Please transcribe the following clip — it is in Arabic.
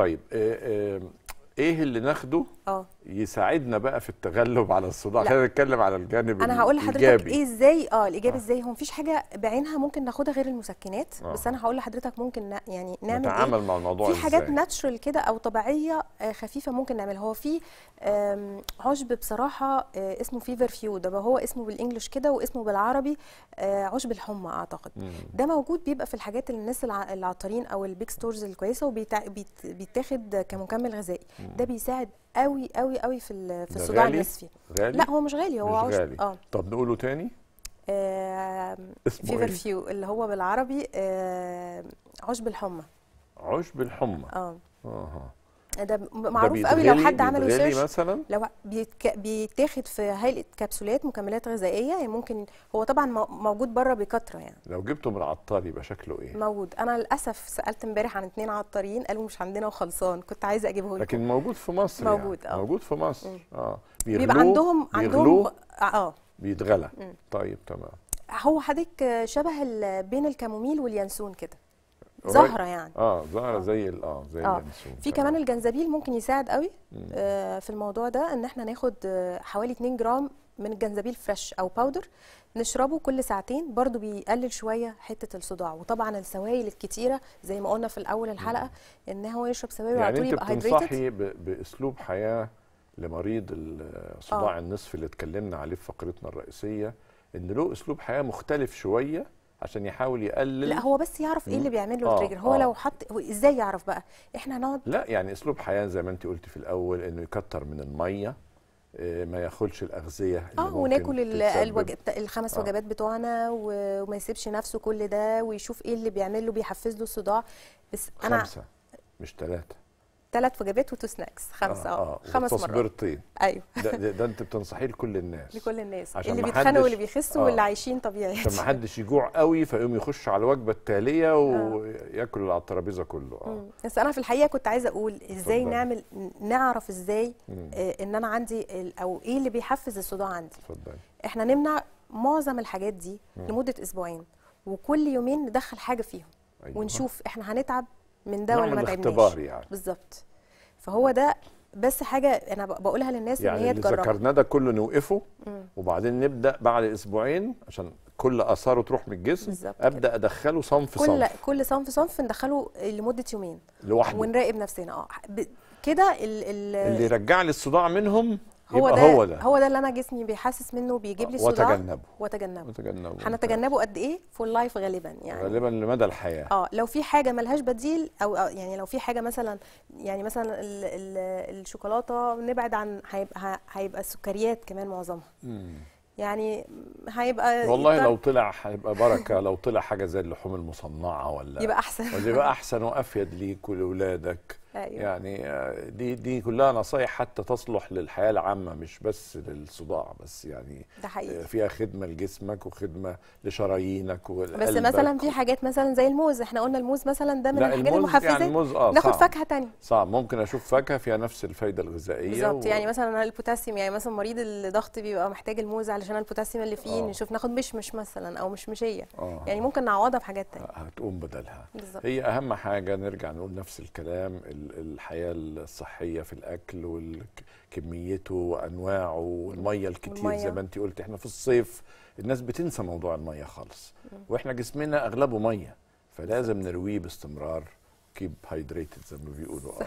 طيب آه، آه، إيه اللي ناخده؟ آه. يساعدنا بقى في التغلب على الصداع. خلينا نتكلم على الجانب أنا هقول لحضرتك. إيه إزاي آه الإيجابي آه. إزاي هو مفيش حاجة بعينها ممكن ناخدها غير المسكنات آه. بس أنا هقول لحضرتك ممكن ن- يعني نعمل إيه نتعامل مع الموضوع في حاجات؟ natural كده أو طبيعية آه، خفيفة ممكن نعملها هو في عشب بصراحة آه، اسمه feverfew ده هو اسمه بال English كده واسمه بالعربي آه، عشب الحمى أعتقد مم. ده موجود بيبقى في الحاجات اللي الناس الع- العطارين أو ال big stores الكويسة وبيتاخد كمكمل غذائي ده بيساعد قوي قوي قوي في في الصداع؟ النصفي غالي؟ لا هو مش غالي هو مش غالي. آه. طب نقوله تاني؟ اسمه feverfew اللي هو بالعربي آم، عشب الحمى عشب الحمى آه. أها ده ده معروف قوي لو حد عمله بيتغلي search مثلا؟ لو. بيتاخد في هيئة كبسولات مكملات غذائية يعني ممكن هو طبعا مو- موجود بره بكثره يعني. لو جبته من العطار يبقى شكله إيه؟ موجود. أنا للأسف سألت امبارح عن اتنين عطارين قالوا مش عندنا وخلصان. كنت عايزة اجيبه لكم لكن موجود في مصر موجود، يعني. آه. موجود في مصر. مم. آه. بيبقى عندهم عندهم بيغلوه؟ آه. بيتغلى. طيب تمام. هو حضرتك شبه بين ال chamomile واليانسون كده. زهرة يعني آه زهرة آه. زي آه زي آه. اليانسون في. كمان الجنزبيل ممكن يساعد قوي. آه، في الموضوع ده إن إحنا ناخد آه، حوالي 2 جرام من الجنزبيل fresh أو powder نشربه كل ساعتين برضو بيقلل شوية حتة الصداع وطبعا السوائل الكتيرة زي ما قلنا في الأول الحلقة إن هو يشرب سوائل على يعني طول أنت يبقى hydrated بأسلوب حياة لمريض الصداع آه. النصفي اللي اتكلمنا عليه في فقرتنا الرئيسية إن له أسلوب حياة مختلف شوية عشان يحاول يقلل لا هو بس يعرف إيه. اللي بيعمل له آه، ال trigger هو آه. لو حط هو إزاي يعرف بقى إحنا هنقعد لا يعني أسلوب حياة زي ما أنت قلتي في الأول إنه يكتر من المية آه، ما ياخدش الأغذية اللي آه وناكل الوج... الخمس آه. وجبات بتوعنا وما يسيبش نفسه كل ده ويشوف إيه اللي بيعمل له بيحفز له الصداع بس أنا خمسة مش ثلاثة ثلاث وجبات وتو سناكس خمسة آه خمس مرات. تصبيرتين أيوه. ده, ده, ده أنت بتنصحيه لكل الناس. لكل الناس. عشان اللي بيتخانقوا واللي بيخسوا آه. واللي عايشين طبيعي. عشان ما حدش يجوع قوي فيقوم يخش على الوجبة التالية وياكل اللي على الترابيزة كله. آه. بس أنا في الحقيقة كنت عايزة أقول إزاي اتفضلي. نعمل نعرف إزاي مم. آه إن أنا عندي أو إيه اللي بيحفز الصداع عندي. اتفضلي إحنا نمنع معظم الحاجات دي مم. لمدة أسبوعين وكل يومين ندخل حاجة فيهم. أيوة. ونشوف إحنا هنتعب من ده ولا من ما الاختبار تعبناش يعني. بالظبط. فهو ده بس حاجة أنا بقولها للناس إن يعني هي اللي تجربها ذكرناه ده كله نوقفه مم. وبعدين نبدأ بعد أسبوعين عشان كل آثاره تروح من الجسم أبدأ أدخله صنف كل صنف. كل صنف صنف ندخله لمدة يومين لوحده. ونراقب نفسنا. آه كده ال ال اللي يرجع لي الصداع منهم هو ده هو ده. هو ده اللي أنا جسمي بيحسس منه بيجيب لي صداع وتجنبه. وأتجنبه. وتجنبه. هنتجنبه قد إيه؟ for life غالبا يعني. غالبا لمدى الحياة. آه لو في حاجة ملهاش بديل أو يعني لو في حاجة مثلا يعني مثلا ال ال الشوكولاتة نبعد عن هيبقى هيبقى السكريات كمان معظمها. مم. يعني هيبقى والله لو طلع هيبقى بركة لو طلع حاجة زي اللحوم المصنعة ولا يبقى أحسن. ولا يبقى أحسن وأفيد ليك ولولادك أيوه. يعني آه، دي دي كلها نصايح حتى تصلح للحياة العامة مش بس للصداع بس يعني ده حقيقي. آه، فيها خدمة لجسمك وخدمة لشرايينك بس مثلا في حاجات مثلا زي الموز إحنا قلنا الموز مثلا ده من الحاجات الموز المحفزات يعني الموز آه ناخد صعب. فاكهة تانية. صعب. ممكن أشوف فاكهة فيها نفس الفايدة الغذائية بالظبط. و- يعني مثلا البوتاسيوم يعني مثلا مريض الضغط بيبقى محتاج الموز علشان البوتاسيوم اللي فيه آه. نشوف ناخد مشمش مثلا أو مشمشية. آه. يعني ممكن نعوضها بحاجات تانية. هتقوم بدلها. بالظبط. هي أهم حاجة نرجع نقول نفس الكلام ال- الحياة الصحية في الأكل وكميته وأنواعه والمية الكتير. زي ما انت قلت. إحنا في الصيف الناس بتنسى موضوع المية خالص. وإحنا جسمنا أغلبه مية فلازم نرويه باستمرار. كيب هايدريتد زي ما بيقولوا. آه.